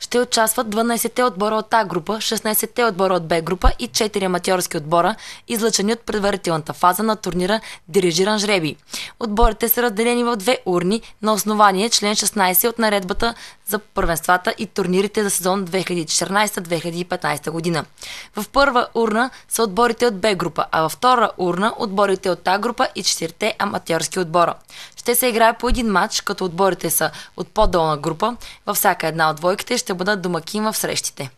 ще участват 12-те отбора от А група, 16-те отбора от Б група и 4 аматьорски отбора, излъчени от предварителната фаза на турнира Дирижиран жреби. Отборите са разделени в две урни на основание член 16 от наредбата за първенствата и турнирите за сезон 2014-2015 година. В първа урна са отборите от Б група, а във втора урна отборите от А група и 4 аматьорски отбора. Ще се играе по един матч, като отборите са от по-долна група. Във всяка една от двойките ще бъдат домакин в срещите.